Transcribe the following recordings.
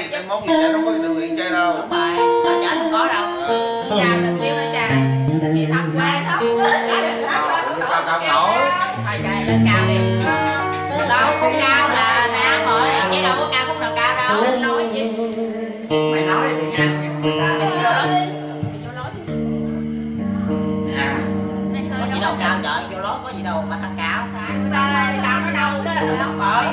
Mày thơ mốt gì sẽ không có điều kiện chơi đâu. Đúng rồi, ở chợ không có đâu. nhà mình xíu nữa cha. thì thấp quá, thấp Cao cao nổi. Thôi trời lên cao đi. Đâu khúc cao là nè mọi chứ đâu có cao cũng nào cao đâu. Anh nói chứ. Mày nói đi thì nha. Người ta mày nói đâu cao trời, vô lót có gì đâu mà thằng cao. Ba cao nó đâu đó là không phải.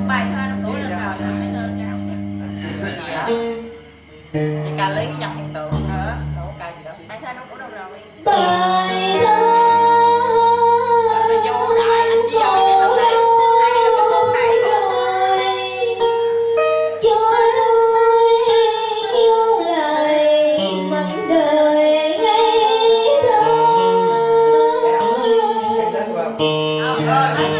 Khúc bài thơ nó cũ lên rồi là phải lên cao. Cái ca lý trong hiện tượng nữa. Đâu có ca gì đâu. Bài thơ nó cũ đâu rồi. bài thơ Mày vô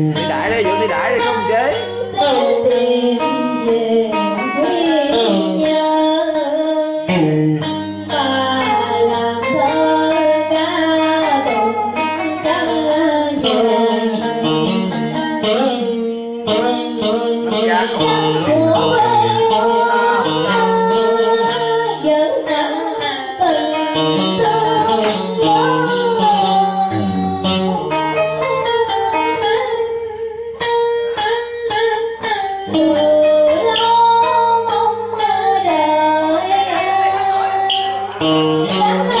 Yeah.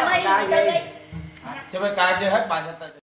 mấy ca đi